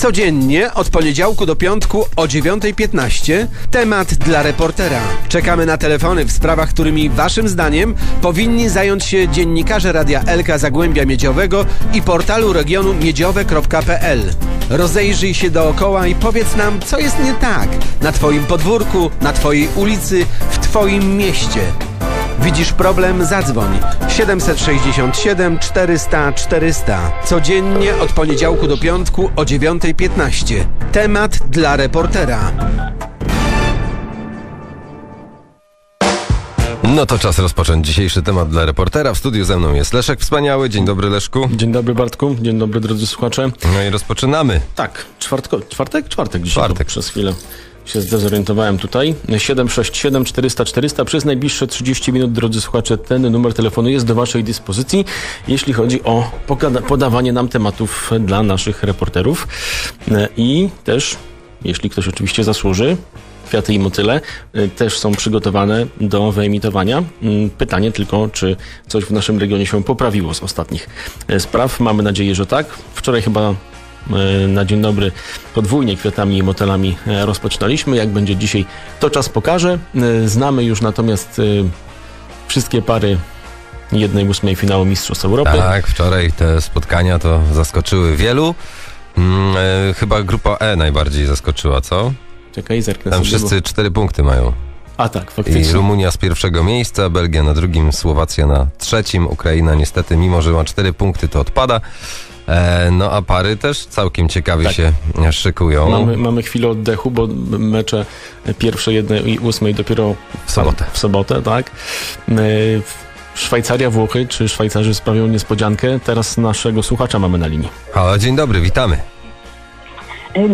Codziennie od poniedziałku do piątku o 9.15 temat dla reportera. Czekamy na telefony w sprawach, którymi waszym zdaniem powinni zająć się dziennikarze Radia Elka Zagłębia Miedziowego i portalu regionu miedziowe.pl. Rozejrzyj się dookoła i powiedz nam, co jest nie tak na twoim podwórku, na twojej ulicy, w twoim mieście. Widzisz problem? Zadzwoń 767 400 400. Codziennie od poniedziałku do piątku o 9.15. Temat dla reportera. No to czas rozpocząć dzisiejszy temat dla reportera. W studiu ze mną jest Leszek Wspaniały. Dzień dobry Leszku. Dzień dobry Bartku, dzień dobry drodzy słuchacze. No i rozpoczynamy. Tak, czwartko, czwartek? Czwartek dzisiaj. Czwartek. Przez chwilę się zdezorientowałem tutaj. 767 400 400 przez najbliższe 30 minut, drodzy słuchacze, ten numer telefonu jest do waszej dyspozycji, jeśli chodzi o podawanie nam tematów dla naszych reporterów. E, I też, jeśli ktoś oczywiście zasłuży, Kwiaty i motyle y, też są przygotowane do wyemitowania. Mm, Pytanie tylko, czy coś w naszym regionie się poprawiło z ostatnich e, spraw. Mamy nadzieję, że tak. Wczoraj chyba e, na dzień dobry podwójnie kwiatami i motylami e, rozpoczynaliśmy. Jak będzie dzisiaj, to czas pokaże. E, Znamy już natomiast e, wszystkie pary jednej ósmej finału Mistrzostw Europy. Tak, wczoraj te spotkania to zaskoczyły wielu. Mm, e, chyba grupa E najbardziej zaskoczyła, co? Czekaj, zerknę Tam wszyscy cztery punkty mają. A tak, I faktycznie. Rumunia z pierwszego miejsca, Belgia na drugim, Słowacja na trzecim, Ukraina niestety, mimo że ma cztery punkty, to odpada. E, no a pary też całkiem ciekawie Tak. się szykują. Mamy, mamy chwilę oddechu, bo mecze pierwsze, jednej i ósmej dopiero W sobotę. W sobotę, tak. Yy, Szwajcaria, Włochy, czy Szwajcarzy sprawią niespodziankę? Teraz naszego słuchacza mamy na linii. Halo, dzień dobry, witamy.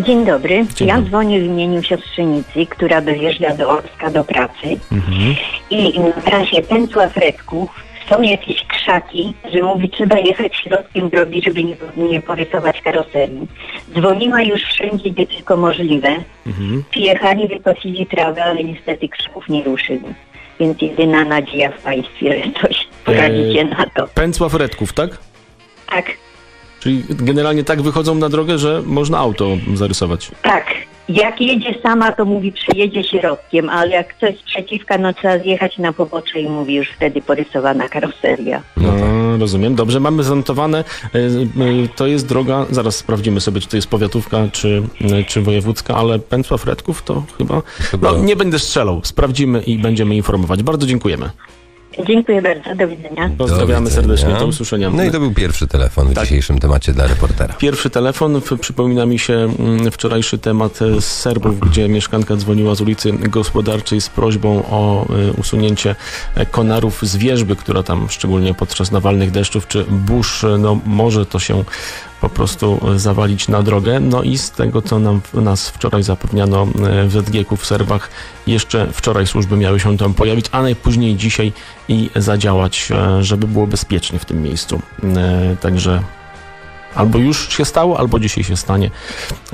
Dzień dobry. Dzień ja dobry. dzwonię w imieniu siostrzenicy, która dojeżdża do Orska do pracy. Mhm. I na trasie pętła Fredków są jakieś krzaki, że mówi trzeba jechać środkiem drogi, żeby nie, nie porysować karoserii. Dzwoniła już wszędzie, gdzie tylko możliwe. Mhm. Przyjechali, wykosili trawę, ale niestety krzaków nie ruszyli. Więc jedyna nadzieja w państwie, że coś poradzicie na to. Pęcław Redków, tak? Tak, Czyli generalnie tak wychodzą na drogę, że można auto zarysować. Tak. Jak jedzie sama, to mówi przyjedzie środkiem, ale jak ktoś przeciwka, no trzeba zjechać na pobocze i mówi już wtedy porysowana karoseria. No tak. Rozumiem. Dobrze, mamy zanotowane. y, y, To jest droga, zaraz sprawdzimy sobie, czy to jest powiatówka, czy, y, czy wojewódzka, ale Pęcław Redków to chyba... Chyba- No, nie będę strzelał. Sprawdzimy i będziemy informować. Bardzo dziękujemy. Dziękuję bardzo, do widzenia. Pozdrawiamy Do widzenia. serdecznie. Do usłyszenia. No i to był pierwszy telefon w Tak. dzisiejszym temacie dla reportera. Pierwszy telefon, przypomina mi się mm, wczorajszy temat e, z Serbów, gdzie mieszkanka dzwoniła z ulicy Gospodarczej z prośbą o e, usunięcie e, konarów z wierzby, która tam szczególnie podczas nawalnych deszczów czy burz, no może to się po prostu e, zawalić na drogę. No i z tego, co nam, nas wczoraj zapewniano e, w ZGK w Serbach, jeszcze wczoraj służby miały się tam pojawić, a najpóźniej dzisiaj i zadziałać, e, żeby było bezpiecznie w tym miejscu. Także albo już się stało, albo dzisiaj się stanie,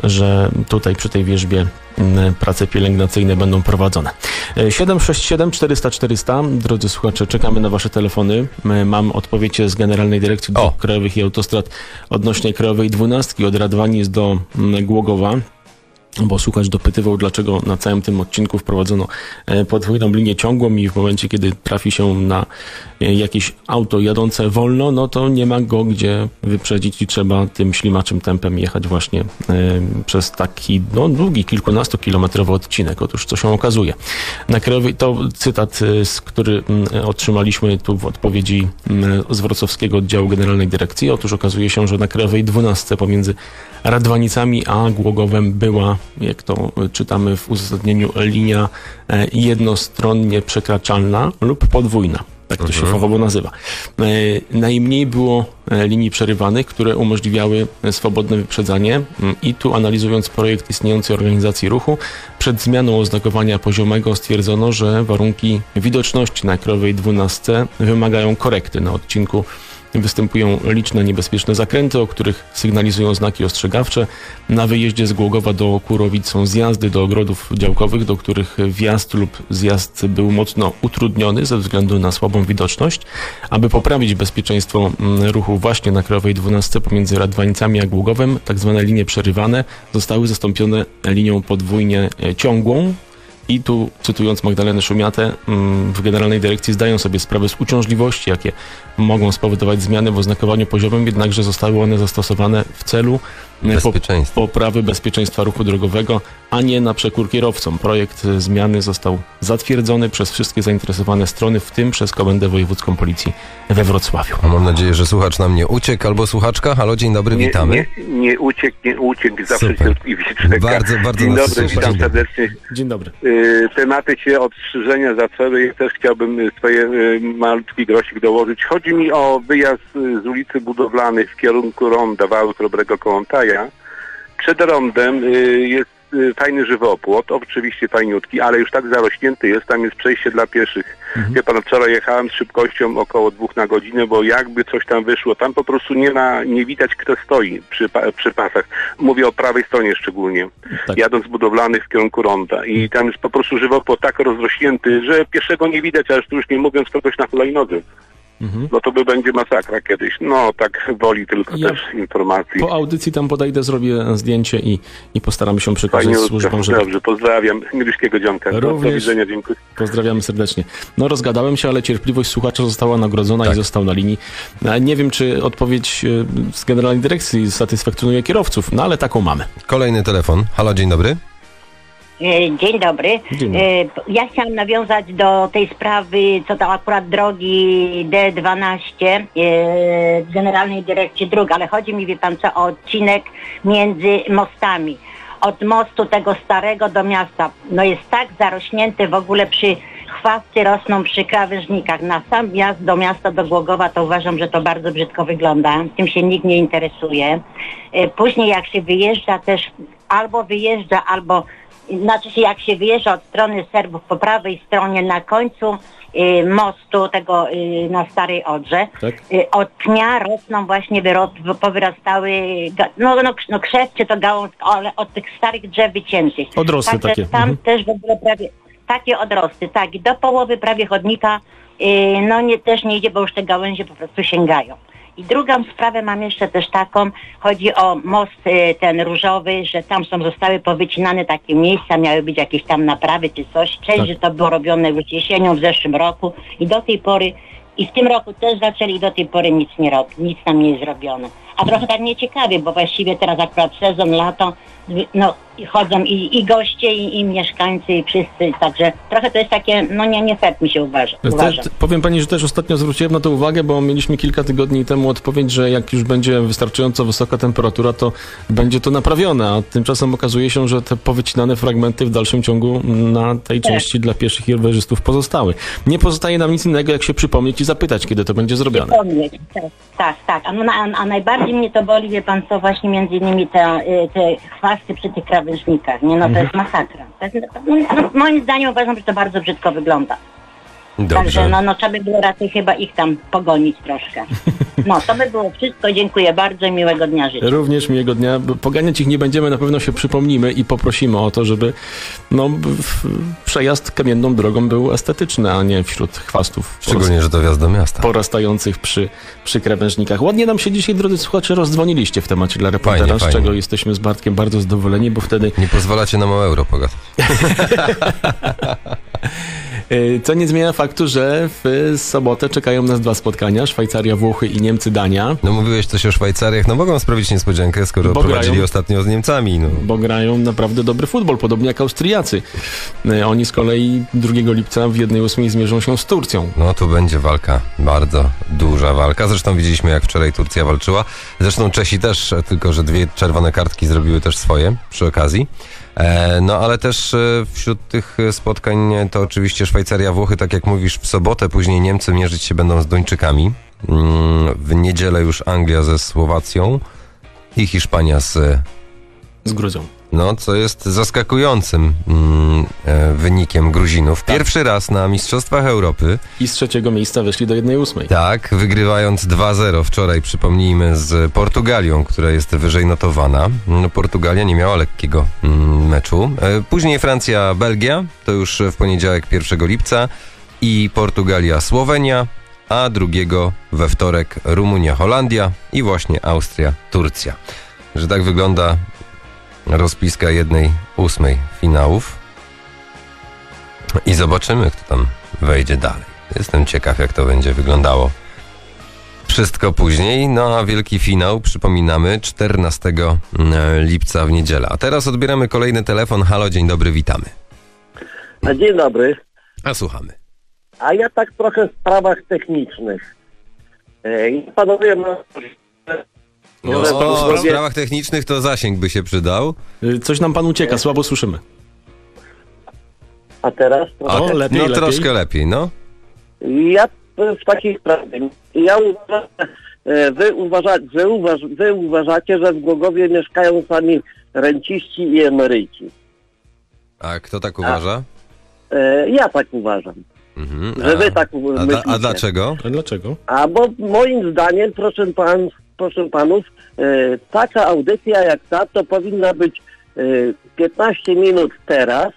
że tutaj przy tej wierzbie mm, prace pielęgnacyjne będą prowadzone. E, 767 400 400, drodzy słuchacze, czekamy na wasze telefony. M- Mam odpowiedź z Generalnej Dyrekcji. Dróg Krajowych i Autostrad odnośnie Krajowej Dwunastki od Radwanic do mm, Głogowa. Bo słuchacz dopytywał, dlaczego na całym tym odcinku wprowadzono e, podwójną linię ciągłą i w momencie, kiedy trafi się na e, jakieś auto jadące wolno, no to nie ma go gdzie wyprzedzić i trzeba tym ślimaczym tempem jechać właśnie e, przez taki no, długi, kilkunastokilometrowy odcinek. Otóż co się okazuje. Na krajowej, to cytat, który otrzymaliśmy tu w odpowiedzi z Wrocławskiego Oddziału Generalnej Dyrekcji. Otóż okazuje się, że na krajowej 12 pomiędzy Radwanicami a Głogowem była, jak to czytamy w uzasadnieniu, linia e, jednostronnie przekraczalna lub podwójna. Tak to się fachowo nazywa. E, Najmniej było e, linii przerywanych, które umożliwiały swobodne wyprzedzanie Mm, i tu analizując projekt istniejącej organizacji ruchu, przed zmianą oznakowania poziomego stwierdzono, że warunki widoczności na Krajowej 12 wymagają korekty na odcinku Występują liczne niebezpieczne zakręty, o których sygnalizują znaki ostrzegawcze. Na wyjeździe z Głogowa do Kurowic są zjazdy do ogrodów działkowych, do których wjazd lub zjazd był mocno utrudniony ze względu na słabą widoczność. Aby poprawić bezpieczeństwo mm, ruchu właśnie na Krajowej 12 pomiędzy Radwanicami a Głogowem, tak zwane linie przerywane zostały zastąpione linią podwójnie e, ciągłą, i tu, cytując Magdalenę Szumiatę, mm, w Generalnej Dyrekcji zdają sobie sprawę z uciążliwości, jakie mogą spowodować zmiany w oznakowaniu poziomym, jednakże zostały one zastosowane w celu Bezpieczeństwo. poprawy bezpieczeństwa ruchu drogowego, a nie na przekór kierowcom. Projekt zmiany został zatwierdzony przez wszystkie zainteresowane strony, w tym przez Komendę Wojewódzką Policji we Wrocławiu. A mam nadzieję, że słuchacz nam nie uciekł albo słuchaczka. Halo, dzień dobry, Nie, witamy. nie, nie uciekł, nie uciekł, zawsze Super. się i. Bardzo, bardzo Dzień nas dobry, witam Dzień dobry. serdecznie. Dzień dobry. Y, tematy się od strzyżenia zaczęły. Ja też chciałbym y, swoje y, malutki grosik dołożyć. Chodzi mi o wyjazd z ulicy Budowlanej w kierunku ronda Wałek Dobrego Kołątaja. Przed rondem jest fajny żywopłot, oczywiście fajniutki, ale już tak zarośnięty jest, tam jest przejście dla pieszych. Wie pan, wczoraj jechałem z szybkością około dwóch na godzinę, bo jakby coś tam wyszło, tam po prostu nie ma, nie widać kto stoi przy, przy pasach. Mówię o prawej stronie szczególnie, Tak. jadąc budowlanych w kierunku ronda. I tam jest po prostu żywopłot tak rozrośnięty, że pieszego nie widać, a tu już nie mówiąc kogoś na hulajnodze. Mhm. No to by będzie masakra kiedyś. No tak woli tylko Ja- też informacji. Po audycji tam podejdę, zrobię zdjęcie i, i postaramy się przekazać Fajnie, służbom, żeby dobrze, pozdrawiam. Niebieskiego dzionka. No, Do Również. widzenia, dziękuję. Pozdrawiamy serdecznie. No rozgadałem się, ale cierpliwość słuchacza została nagrodzona Tak. i został na linii. A Nie wiem, czy odpowiedź e, z Generalnej Dyrekcji satysfakcjonuje kierowców, no ale taką mamy. Kolejny telefon. Halo, dzień dobry. E, Dzień dobry. Dzień dobry. E, Ja chciałam nawiązać do tej sprawy, co to akurat drogi D12 e, Generalnej Dyrekcji Dróg, ale chodzi mi, wie pan co, o odcinek między mostami. Od mostu tego starego do miasta. No jest tak zarośnięty w ogóle przy chwasty rosną przy krawężnikach. Na sam wjazd do miasta, do Głogowa, to uważam, że to bardzo brzydko wygląda. Tym się nikt nie interesuje. Później jak się wyjeżdża też, albo wyjeżdża, albo znaczy się jak się wyjeżdża od strony Serbów po prawej stronie na końcu y, mostu tego y, na Starej Odrze, Tak. y, od pnia rosną właśnie wyro, powyrastały, no, no, no krzew czy to gałąz, ale od tych starych drzew wyciętych. Odrosty Także takie. Tam Mhm. też w ogóle prawie takie odrosty, tak. I do połowy prawie chodnika y, no nie, też nie idzie, bo już te gałęzie po prostu sięgają. I drugą sprawę mam jeszcze też taką, chodzi o most y, ten różowy, że tam są zostały powycinane takie miejsca, miały być jakieś tam naprawy czy coś. Część, Tak. że to było robione już jesienią w zeszłym roku i do tej pory, i w tym roku też zaczęli i do tej pory nic nie robi, nic tam nie jest zrobione. A trochę tak nieciekawie, bo właściwie teraz akurat sezon, lato, no chodzą i, i goście, i, i mieszkańcy, i wszyscy, także trochę to jest takie, no nie, nie fair mi się uważa, te, powiem pani, że też ostatnio zwróciłem na to uwagę, bo mieliśmy kilka tygodni temu odpowiedź, że jak już będzie wystarczająco wysoka temperatura, to będzie to naprawione, a tymczasem okazuje się, że te powycinane fragmenty w dalszym ciągu na tej Tak. części dla pieszych i rowerzystów pozostały. Nie pozostaje nam nic innego, jak się przypomnieć i zapytać, kiedy to będzie zrobione. Przypomnieć, tak, tak, tak. A, no, a, a najbardziej mnie to boli, wie pan co, właśnie między innymi te, y, te chwasty przy tych krawężnikach, nie? No to jest masakra. To jest, no, no, moim zdaniem uważam, że to bardzo brzydko wygląda. Także Dobrze. no, no trzeba by było raczej chyba ich tam pogonić troszkę. No to by było wszystko. Dziękuję bardzo i miłego dnia życzę. Również miłego dnia. Poganiać ich nie będziemy, na pewno się przypomnimy i poprosimy o to, żeby no, przejazd kamienną drogą był estetyczny, a nie wśród chwastów Szczególnie, że to wjazd do miasta. porastających przy, przy krawężnikach. Ładnie nam się dzisiaj, drodzy słuchacze, rozdzwoniliście w temacie dla reportera, Fajnie, z fajnie. czego jesteśmy z Bartkiem bardzo zadowoleni, bo wtedy, Nie pozwalacie nam o euro pogadać. e, co nie zmienia faktu, że w sobotę czekają nas dwa spotkania, Szwajcaria, Włochy i Niemcy, Dania, No mówiłeś coś o Szwajcariach, no mogą sprawić niespodziankę, skoro Bo prowadzili grają. ostatnio z Niemcami. No. bo grają naprawdę dobry futbol, podobnie jak Austriacy. E, Oni z kolei 2 lipca w 1-8 zmierzą się z Turcją. No tu będzie walka, bardzo duża walka. Zresztą widzieliśmy, jak wczoraj Turcja walczyła. Zresztą Czesi też, tylko że dwie czerwone kartki zrobiły też swoje przy okazji. E, no ale też e, wśród tych spotkań to oczywiście Szwajcaria, Włochy, tak jak mówisz, w sobotę, później Niemcy mierzyć się będą z Duńczykami. Mm, W niedzielę już Anglia ze Słowacją i Hiszpania z, Z Gruzją. No co jest zaskakującym mm, e, wynikiem Gruzinów. Pierwszy raz na Mistrzostwach Europy, I z trzeciego miejsca weszli do 1-8. tak, wygrywając 2-0 wczoraj, przypomnijmy, z Portugalią, która jest wyżej notowana. No, Portugalia nie miała lekkiego mm, meczu. E, później Francja, Belgia, to już w poniedziałek 1 lipca i Portugalia, Słowenia, a drugiego we wtorek Rumunia, Holandia i właśnie Austria, Turcja. Że tak wygląda rozpiska jednej ósmej finałów. I zobaczymy, kto tam wejdzie dalej. Jestem ciekaw, jak to będzie wyglądało. Wszystko później, no a wielki finał przypominamy 14 mm, lipca w niedzielę. A teraz odbieramy kolejny telefon. Halo, dzień dobry, witamy. Dzień dobry. A słuchamy. A ja tak trochę w sprawach technicznych. E, panowie, no, No, o, w sprawach technicznych to zasięg by się przydał. Y, Coś nam pan ucieka, słabo słyszymy. a teraz? A, O, lepiej, no lepiej. troszkę lepiej, no. Ja w takiej sprawie. Ja uważam, e, wy, uważa, wy, uważ, wy uważacie, że w Głogowie mieszkają sami renciści i emeryci. A kto tak uważa? E, Ja tak uważam, Mhm. że wy tak a, myślicie. a dlaczego? A dlaczego? A bo moim zdaniem, proszę, pan, proszę panów, e, taka audycja jak ta, to powinna być e, 15 minut teraz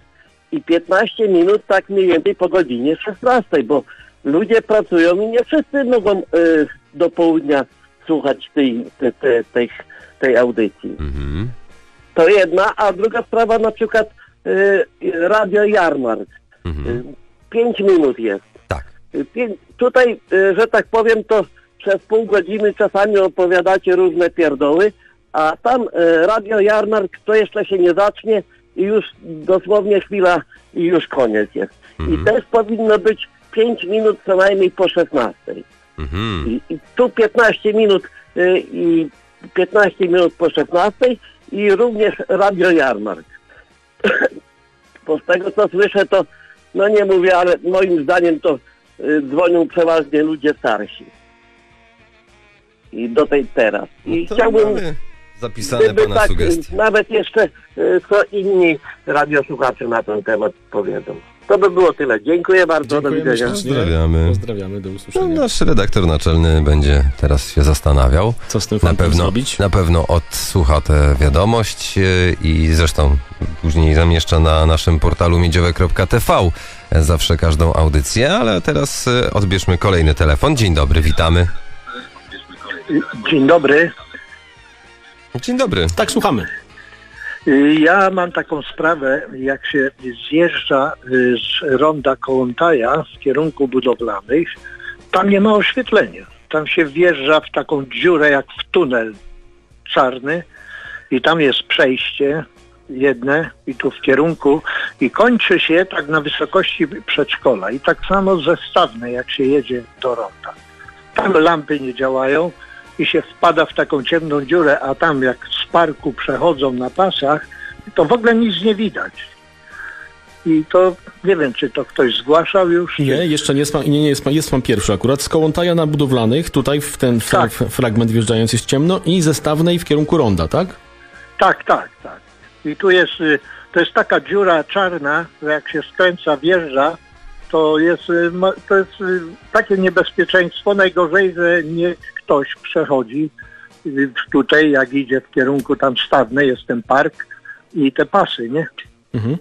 i 15 minut tak mniej więcej po godzinie 16, bo ludzie pracują i nie wszyscy mogą e, do południa słuchać tej, te, te, tej, tej audycji. Mhm. To jedna, a druga sprawa na przykład e, Radio Jarmark. Mhm. 5 minut jest. Tak. Pię- Tutaj, że tak powiem, to przez pół godziny czasami opowiadacie różne pierdoły, a tam y, Radio Jarmark to jeszcze się nie zacznie i już dosłownie chwila i już koniec jest. Mhm. I też powinno być 5 minut co najmniej po 16. Mhm. I, i tu 15 minut y, i 15 minut po 16 i również Radio Jarmark. Bo z tego co słyszę to, no nie mówię, ale moim zdaniem to y, dzwonią przeważnie ludzie starsi. I do tej teraz. I No to chciałbym, mamy zapisane gdyby pana tak, sugestie. nawet jeszcze y, co inni radiosłuchacze na ten temat powiedzą. To by było tyle. Dziękuję bardzo. Do Dziękujemy widzenia. ślicznie. Pozdrawiamy. Pozdrawiamy, do No, usłyszenia. nasz redaktor naczelny będzie teraz się zastanawiał. Co z tym Na pewno, zrobić? na pewno odsłucha tę wiadomość yy, i zresztą później zamieszcza na naszym portalu miedziowe.tv zawsze każdą audycję, ale teraz odbierzmy kolejny telefon. Dzień dobry, witamy. Dzień dobry. Dzień dobry. Tak, słuchamy. Y, Ja mam taką sprawę, jak się zjeżdża y, z ronda Kołątaja w kierunku budowlanych, tam nie ma oświetlenia. Tam się wjeżdża w taką dziurę jak w tunel czarny i tam jest przejście jedne i tu w kierunku i kończy się tak na wysokości przedszkola i tak samo zestawne jak się jedzie do ronda. Tam lampy nie działają i się wpada w taką ciemną dziurę, a tam jak z parku przechodzą na pasach, to w ogóle nic nie widać. I to nie wiem, czy to ktoś zgłaszał już. Nie, jeszcze nie jest pan, nie, nie jest pan, jest pan pierwszy akurat. Z Kołątaja na budowlanych, tutaj w ten fra, Tak. f- fragment wjeżdżając jest ciemno i ze Stawnej w kierunku ronda, tak? Tak, tak, tak. I tu jest, y, to jest taka dziura czarna, że jak się skręca, wjeżdża, to jest, y, to jest y, takie niebezpieczeństwo. Najgorzej, że nie ktoś przechodzi tutaj, jak idzie w kierunku tam stawne, jest ten park i te pasy, nie? Mhm.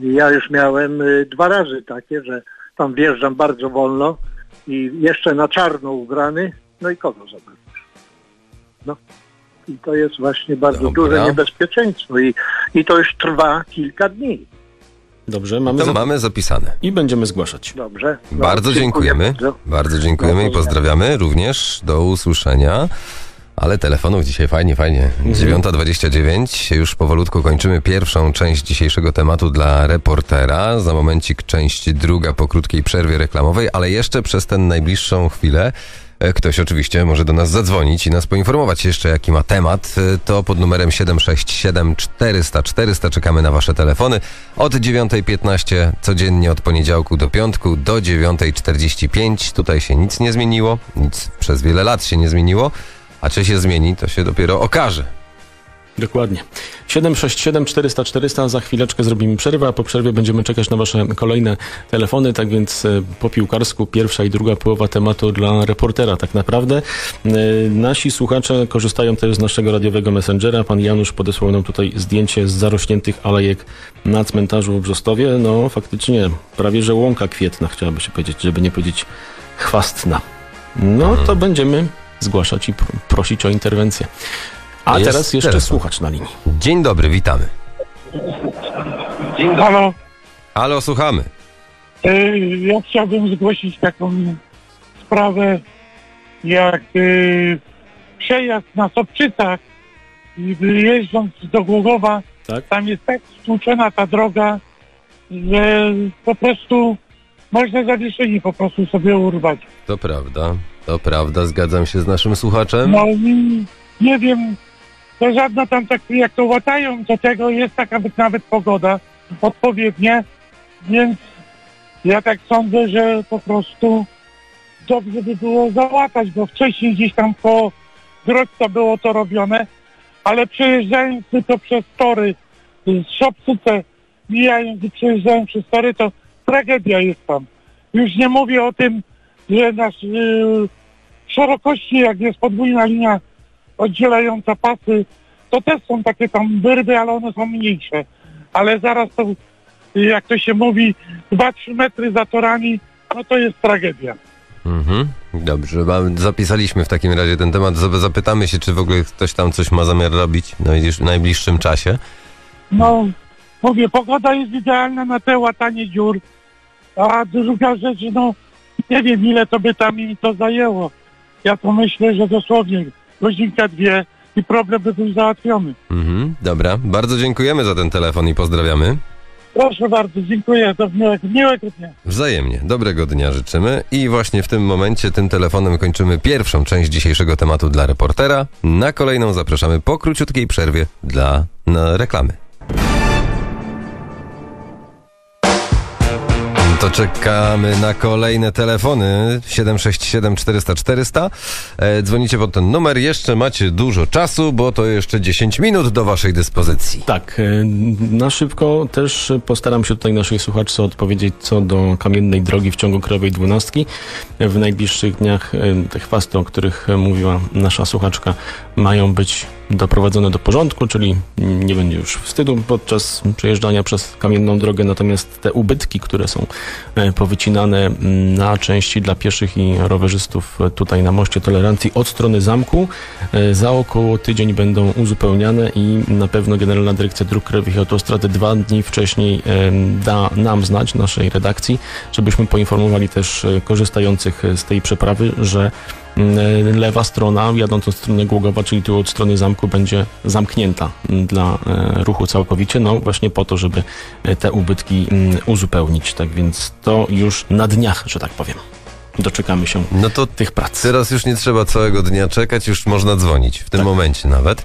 Ja już miałem y, dwa razy takie, że tam wjeżdżam bardzo wolno i jeszcze na czarno ubrany, no i kogo zobaczysz? No. I to jest właśnie bardzo Dobra. duże niebezpieczeństwo i, i to już trwa kilka dni. Dobrze, mamy, To mamy zapisane. i będziemy zgłaszać. Dobrze. No, Bardzo dziękuję dziękujemy. bardzo. Dziękujemy i pozdrawiamy również. Do usłyszenia. Ale telefonów dzisiaj fajnie, fajnie. 9.29. Już powolutku kończymy pierwszą część dzisiejszego tematu dla reportera. Za momencik część druga po krótkiej przerwie reklamowej, ale jeszcze przez tę najbliższą chwilę ktoś oczywiście może do nas zadzwonić i nas poinformować jeszcze jaki ma temat. E, To pod numerem 767 400 400 czekamy na wasze telefony. Od 9.15 codziennie od poniedziałku do piątku do 9.45. Tutaj się nic nie zmieniło, nic przez wiele lat się nie zmieniło. A czy się zmieni, to się dopiero okaże. Dokładnie. 767 400 400. Za chwileczkę zrobimy przerwę, a po przerwie będziemy czekać na Wasze kolejne telefony. Tak więc e, po piłkarsku pierwsza i druga połowa tematu dla reportera. Tak naprawdę e, nasi słuchacze korzystają też z naszego radiowego messengera. Pan Janusz podesłał nam tutaj zdjęcie z zarośniętych alejek na cmentarzu w Brzostowie. No faktycznie prawie że łąka kwietna, chciałaby się powiedzieć, żeby nie powiedzieć chwastna. No to będziemy zgłaszać i pr- prosić o interwencję. A Jest teraz jeszcze telefon. słuchacz na linii. Dzień dobry, witamy. Halo, Halo, słuchamy. y, ja chciałbym zgłosić taką sprawę, jak y, przejazd na Sobczycach i wyjeżdżąc do Głogowa, Tak? tam jest tak stłuczona ta droga, że po prostu można zawieszenie po prostu sobie urwać. To prawda, to prawda, zgadzam się z naszym słuchaczem. No i nie wiem, to żadna tam tak, jak to łatają, do tego jest taka nawet, pogoda odpowiednia, więc ja tak sądzę, że po prostu dobrze by było załatać, bo wcześniej gdzieś tam po Grodca było to robione, ale przejeżdżając tylko przez tory, z Szopsyce, mijając i przejeżdżając przez tory, to tragedia jest tam. Już nie mówię o tym, że nasz yy, szerokości, jak jest podwójna linia oddzielająca pasy, to też są takie tam wyrwy, ale one są mniejsze. Ale zaraz to, jak to się mówi, 2-3 metry za torami, no to jest tragedia. Mhm. Dobrze, zapisaliśmy w takim razie ten temat. Zap- Zapytamy się, czy w ogóle ktoś tam coś ma zamiar robić w najbliższym czasie. No, mówię, pogoda jest idealna na te łatanie dziur, a druga rzecz, no, nie wiem ile to by tam im to zajęło. Ja to myślę, że dosłownie godzinka, dwie i problem by był załatwiony. Mhm. Dobra, bardzo dziękujemy za ten telefon i pozdrawiamy. Proszę bardzo, dziękuję, do miłego, miłego dnia. Wzajemnie. Dobrego dnia życzymy. I właśnie w tym momencie tym telefonem kończymy pierwszą część dzisiejszego tematu dla reportera. Na kolejną zapraszamy po króciutkiej przerwie dla reklamy. To czekamy na kolejne telefony 767 400 400. E, dzwonicie pod ten numer. Jeszcze macie dużo czasu, bo to jeszcze 10 minut do waszej dyspozycji. Tak, e, na szybko też postaram się tutaj naszej słuchaczce odpowiedzieć co do kamiennej drogi w ciągu Krajowej Dwunastki. W najbliższych dniach e, te chwasty, o których mówiła nasza słuchaczka, mają być doprowadzone do porządku, czyli nie będzie już wstydu podczas przejeżdżania przez kamienną drogę, natomiast te ubytki, które są e, powycinane mm, na części dla pieszych i rowerzystów e, tutaj na moście tolerancji od strony zamku, e, za około tydzień będą uzupełniane i na pewno Generalna Dyrekcja Dróg Krajowych i Autostrady dwa dni wcześniej em, da nam znać, naszej redakcji, żebyśmy poinformowali też e, korzystających z tej przeprawy, że lewa strona, jadąc od strony Głogowa, czyli tu od strony zamku, będzie zamknięta mm, dla e, ruchu całkowicie, no właśnie po to, żeby e, te ubytki mm, uzupełnić. Tak więc to już na dniach, że tak powiem. Doczekamy się No to tych prac. Teraz już nie trzeba całego dnia czekać, już można dzwonić, w tym Tak. momencie nawet.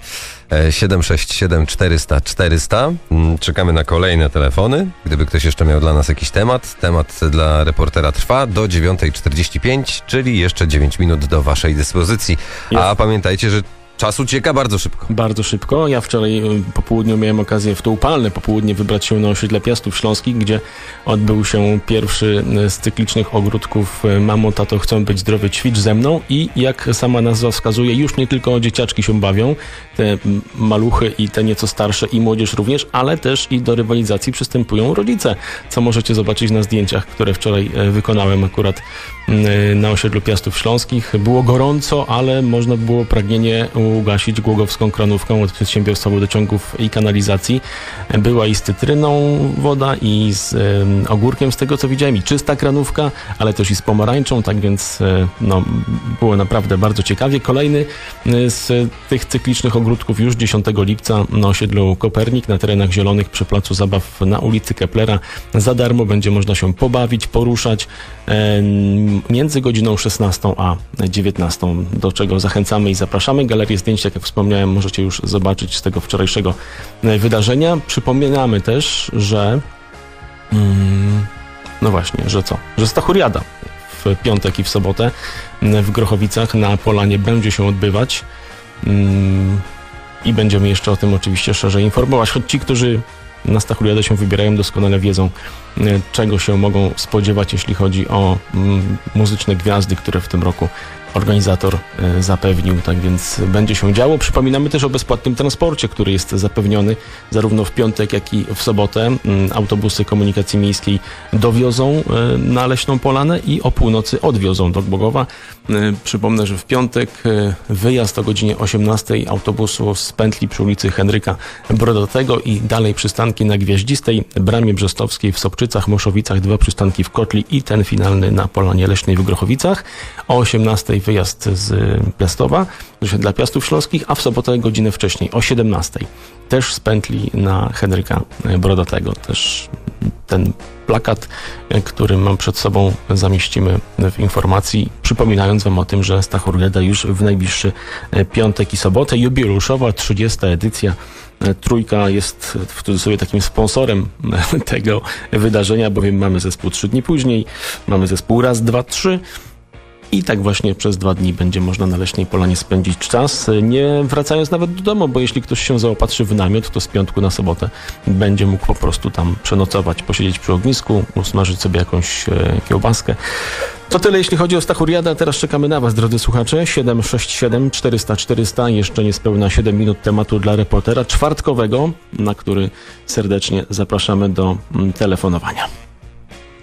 E, 767 400 400. Mm, Czekamy na kolejne telefony. Gdyby ktoś jeszcze miał dla nas jakiś temat, temat dla reportera trwa do 9.45, czyli jeszcze 9 minut do waszej dyspozycji. A pamiętajcie, że czas ucieka bardzo szybko. Bardzo szybko. Ja wczoraj y, po południu miałem okazję w to upalne popołudnie wybrać się na osiedle Piastów Śląskich, gdzie odbył się pierwszy y, z cyklicznych ogródków y, Mamo, tato, chcą być zdrowy, ćwicz ze mną i jak sama nazwa wskazuje, już nie tylko dzieciaczki się bawią, te maluchy i te nieco starsze i młodzież również, ale też i do rywalizacji przystępują rodzice, co możecie zobaczyć na zdjęciach, które wczoraj wykonałem akurat na osiedlu Piastów Śląskich. Było gorąco, ale można było pragnienie ugasić głogowską kranówką od przedsiębiorstwa wodociągów i kanalizacji. Była i z cytryną woda i z em, ogórkiem z tego co widziałem i czysta kranówka, ale też i z pomarańczą, tak więc e, no, było naprawdę bardzo ciekawie. Kolejny e, z tych cyklicznych ogródków już 10 lipca na osiedlu Kopernik na terenach zielonych przy placu zabaw na ulicy Keplera. Za darmo będzie można się pobawić, poruszać e, między godziną 16 a 19, do czego zachęcamy i zapraszamy. Galerię zdjęć, jak wspomniałem, możecie już zobaczyć z tego wczorajszego e, wydarzenia. Przypominamy też, że mm, no właśnie, że co? Że Stachuriada w piątek i w sobotę w Grochowicach na Polanie będzie się odbywać. Mm, i będziemy jeszcze o tym oczywiście szerzej informować. Choć ci, którzy na Stachuliadę się wybierają, doskonale wiedzą, e, czego się mogą spodziewać, jeśli chodzi o mm, muzyczne gwiazdy, które w tym roku organizator e, zapewnił, tak więc będzie się działo. Przypominamy też o bezpłatnym transporcie, który jest zapewniony zarówno w piątek, jak i w sobotę. Mm, Autobusy komunikacji miejskiej dowiozą e, na Leśną Polanę i o północy odwiozą do Głogowa. E, Przypomnę, że w piątek wyjazd o godzinie 18 autobusu z pętli przy ulicy Henryka Brodotego i dalej przystanki na Gwiaździstej, Bramie Brzostowskiej w Sobczycach, Moszowicach, dwa przystanki w Kotli i ten finalny na Polanie Leśnej w Grochowicach. O 18 wyjazd z Piastowa, dla Piastów Śląskich, a w sobotę godzinę wcześniej, o 17 też z pętli na Henryka Brodotego. Też ten plakat, który mam przed sobą, zamieścimy w informacji, przypominając Wam o tym, że Stachurgeda już w najbliższy e, piątek i sobotę, jubileuszowa 30. edycja. E, Trójka jest w cudzysłowie takim sponsorem e, tego wydarzenia, bowiem mamy zespół trzy dni później, mamy zespół raz, dwa, trzy. I tak właśnie przez dwa dni będzie można na Leśnej Polanie spędzić czas, nie wracając nawet do domu, bo jeśli ktoś się zaopatrzy w namiot, to z piątku na sobotę będzie mógł po prostu tam przenocować, posiedzieć przy ognisku, usmażyć sobie jakąś e, kiełbaskę. To tyle jeśli chodzi o Stachuriada. Teraz czekamy na Was, drodzy słuchacze. 767 400 400. Jeszcze niespełna 7 minut tematu dla reportera czwartkowego, na który serdecznie zapraszamy do mm, telefonowania.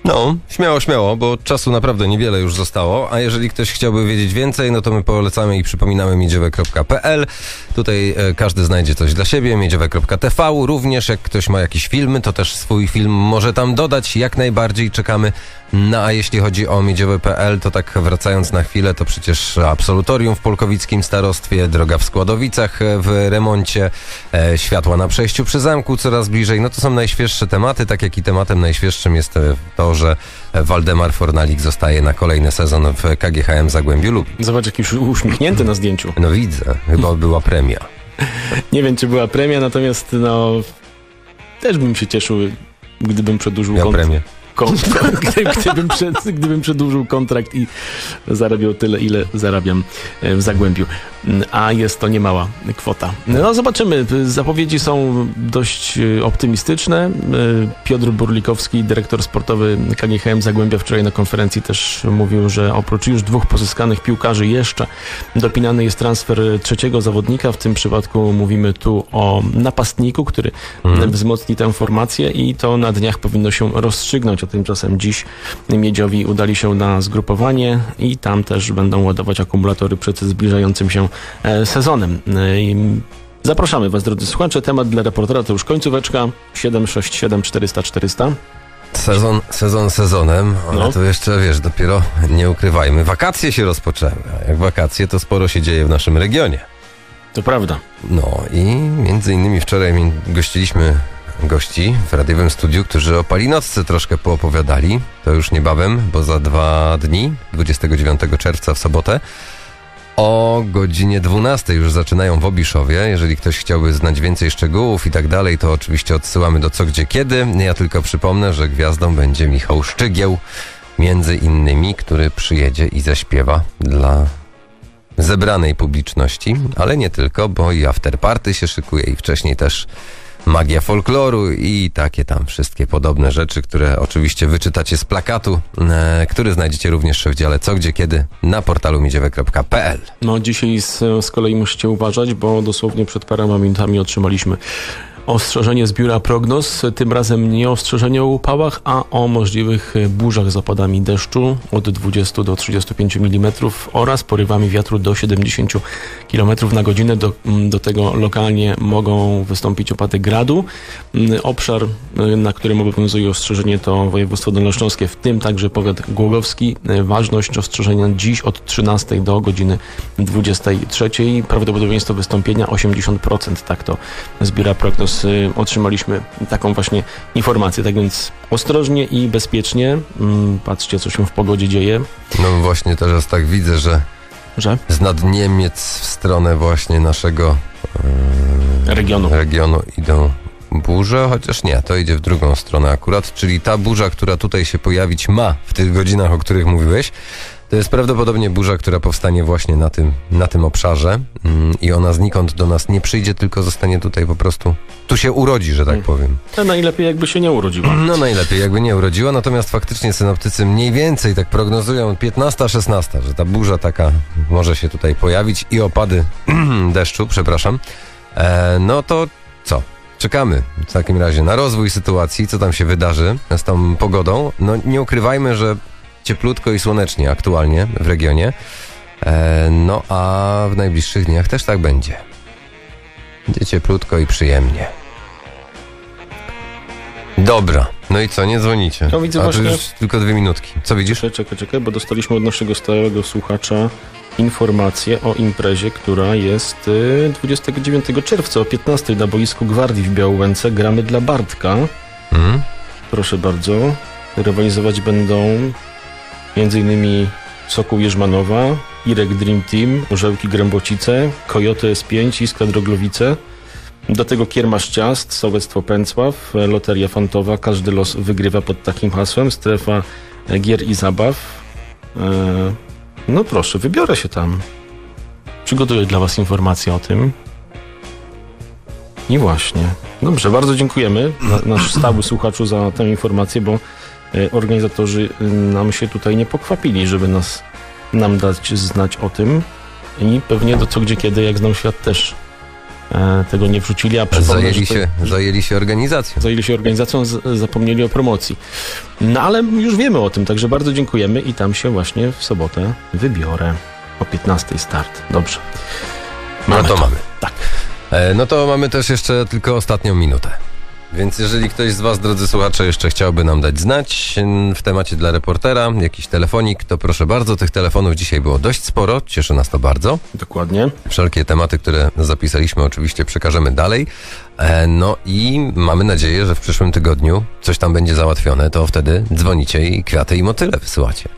No, śmiało, śmiało, bo czasu naprawdę niewiele już zostało, a jeżeli ktoś chciałby wiedzieć więcej, no to my polecamy i przypominamy miedziowe.pl. Tutaj e, każdy znajdzie coś dla siebie, miedziowe.tv. Również jak ktoś ma jakieś filmy, to też swój film może tam dodać, jak najbardziej czekamy. No a jeśli chodzi o miedziowe.pl, to tak wracając na chwilę, to przecież absolutorium w Polkowickim Starostwie, droga w Składowicach e, w remoncie, e, światła na przejściu przy zamku coraz bliżej. No to są najświeższe tematy, tak jak i tematem najświeższym jest e, to, że Waldemar Fornalik zostaje na kolejny sezon w KGHM Zagłębiu Lubin. Zobacz, jaki już uśmiechnięty na zdjęciu. No widzę, chyba była premia. Nie wiem, czy była premia, natomiast no też bym się cieszył, gdybym przedłużył Miał kontrakt. premię. Kon- gdy, gdybym, przed, gdybym przedłużył kontrakt i zarabiał tyle, ile zarabiam e, w Zagłębiu. Mm, A jest to niemała kwota. No zobaczymy. Zapowiedzi są dość e, optymistyczne. E, Piotr Burlikowski, dyrektor sportowy KGHM Zagłębia wczoraj na konferencji też mówił, że oprócz już dwóch pozyskanych piłkarzy jeszcze dopinany jest transfer trzeciego zawodnika. W tym przypadku mówimy tu o napastniku, który Mhm. wzmocni tę formację i to na dniach powinno się rozstrzygnąć. A tymczasem dziś Miedziowi udali się na zgrupowanie i tam też będą ładować akumulatory przed zbliżającym się e, sezonem. E, Zapraszamy Was, drodzy słuchacze. Temat dla reportera to już końcóweczka 767 400 400. Sezon, sezon sezonem, ale No. to jeszcze, wiesz, dopiero nie ukrywajmy. Wakacje się rozpoczęły, a jak wakacje, to sporo się dzieje w naszym regionie. To prawda. No i między innymi wczoraj gościliśmy gości w radiowym studiu, którzy o Palinowsce troszkę poopowiadali. To już niebawem, bo za dwa dni, 29 czerwca w sobotę, o godzinie 12 już zaczynają w Obiszowie. Jeżeli ktoś chciałby znać więcej szczegółów i tak dalej, to oczywiście odsyłamy do co, gdzie, kiedy. Ja tylko przypomnę, że gwiazdą będzie Michał Szczygieł, między innymi, który przyjedzie i zaśpiewa dla zebranej publiczności, ale nie tylko, bo i afterparty się szykuje i wcześniej też magia folkloru i takie tam wszystkie podobne rzeczy, które oczywiście wyczytacie z plakatu, e, który znajdziecie również w dziale co, gdzie, kiedy na portalu miedziowe.pl. No dzisiaj z, z kolei musicie uważać, bo dosłownie przed paroma minutami otrzymaliśmy ostrzeżenie z biura prognoz. Tym razem nie ostrzeżenie o upałach, a o możliwych burzach z opadami deszczu od 20 do 35 mm oraz porywami wiatru do 70 km na godzinę. Do, do tego lokalnie mogą wystąpić opady gradu. Mm, Obszar, y, na którym obowiązuje ostrzeżenie to województwo dolnośląskie, w tym także powiat głogowski. Y, Ważność ostrzeżenia dziś od 13 do godziny 23. Prawdopodobieństwo wystąpienia 80%. Tak to z biura prognoz y, otrzymaliśmy taką właśnie informację. Tak więc ostrożnie i bezpiecznie. Mm, Patrzcie, co się w pogodzie dzieje. No właśnie teraz tak widzę, że Że z nad Niemiec w stronę właśnie naszego e, Regionu. regionu idą burze, chociaż nie, to idzie w drugą stronę akurat, czyli ta burza, która tutaj się pojawić ma w tych godzinach, o których mówiłeś, To jest prawdopodobnie burza, która powstanie właśnie na tym, na tym obszarze mm, i ona znikąd do nas nie przyjdzie, tylko zostanie tutaj po prostu, tu się urodzi, że tak powiem. To najlepiej jakby się nie urodziła. No najlepiej, jakby nie urodziła, natomiast faktycznie synoptycy mniej więcej tak prognozują 15-16, że ta burza taka może się tutaj pojawić i opady deszczu, przepraszam. E, no to co? Czekamy w takim razie na rozwój sytuacji, co tam się wydarzy z tą pogodą. No nie ukrywajmy, że cieplutko i słonecznie aktualnie w regionie. E, no a w najbliższych dniach też tak będzie. Będzie cieplutko i przyjemnie. Dobra, no i co, nie dzwonicie? No widzę A właśnie- już tylko dwie minutki. Co widzisz? Czekaj, czekaj, czekaj, bo dostaliśmy od naszego stałego słuchacza informację o imprezie, która jest y, 29 czerwca o 15 na boisku Gwardii w Białęce. Gramy dla Bartka. Hmm? Proszę bardzo. Rywalizować będą m.in. Sokół Jerzmanowa, Irek Dream Team, Orzełki Grębocice, Kojote S5, Iskra Droglowice. Do tego Kiermasz Ciast, Sołectwo Pęcław, Loteria Fantowa. Każdy los wygrywa pod takim hasłem. Strefa gier i zabaw. E, No proszę, wybiorę się tam. Przygotuję dla Was informacje o tym. I właśnie. Dobrze, bardzo dziękujemy na, nasz stały słuchaczu za tę informację, bo organizatorzy e, nam się tutaj nie pokwapili, żeby nas nam dać znać o tym. I pewnie do co, gdzie, kiedy, jak znam świat też e, tego nie wrzucili, a przypomnę, Zajęli to- się, zajęli się organizacją. zajęli się organizacją, z, zapomnieli o promocji. No ale już wiemy o tym, także bardzo dziękujemy i tam się właśnie w sobotę wybiorę. O 15 start. Dobrze. No to mamy. Tak. E, no to mamy też jeszcze tylko ostatnią minutę. Więc jeżeli ktoś z Was, drodzy słuchacze, jeszcze chciałby nam dać znać w temacie dla reportera, jakiś telefonik, to proszę bardzo, tych telefonów dzisiaj było dość sporo, cieszy nas to bardzo. Dokładnie. Wszelkie tematy, które zapisaliśmy, oczywiście przekażemy dalej. E, no i mamy nadzieję, że w przyszłym tygodniu coś tam będzie załatwione, to wtedy dzwonicie i kwiaty i motyle wysyłacie.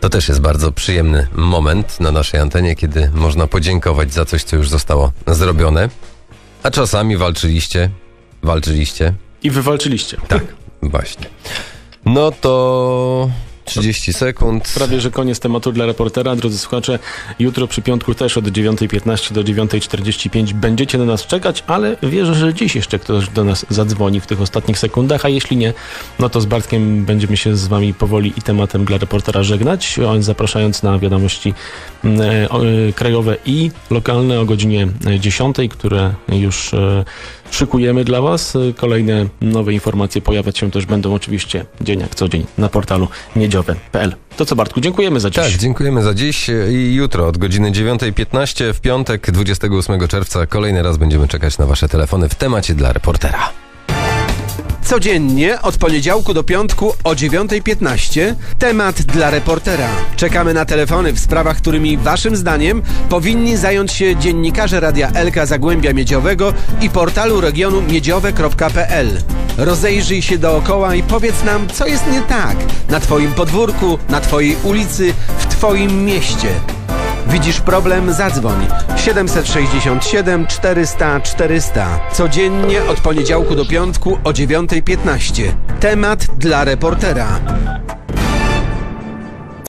To też jest bardzo przyjemny moment na naszej antenie, kiedy można podziękować za coś, co już zostało zrobione. A czasami walczyliście, walczyliście. I wywalczyliście. Tak, właśnie. No to 30 sekund. Prawie, że koniec tematu dla reportera. Drodzy słuchacze, jutro przy piątku też od 9.15 do 9.45 będziecie na nas czekać, ale wierzę, że dziś jeszcze ktoś do nas zadzwoni w tych ostatnich sekundach, a jeśli nie, no to z Bartkiem będziemy się z wami powoli i tematem dla reportera żegnać, zapraszając na wiadomości mm, e, e, krajowe i lokalne o godzinie 10, które już e, szykujemy dla was. E, Kolejne nowe informacje pojawiać się też będą oczywiście dzień jak co dzień na portalu miedziowe.pl. To co Bartku, dziękujemy za dziś. Tak, dziękujemy za dziś i jutro od godziny 9.15 w piątek 28 czerwca kolejny raz będziemy czekać na Wasze telefony w temacie dla reportera. Codziennie od poniedziałku do piątku o 9.15 temat dla reportera. Czekamy na telefony w sprawach, którymi waszym zdaniem powinni zająć się dziennikarze Radia Elka Zagłębia Miedziowego i portalu regionu miedziowe.pl. Rozejrzyj się dookoła i powiedz nam, co jest nie tak na twoim podwórku, na twojej ulicy, w twoim mieście. Widzisz problem? Zadzwoń 767 400 400. Codziennie od poniedziałku do piątku o 9.15. Temat dla reportera.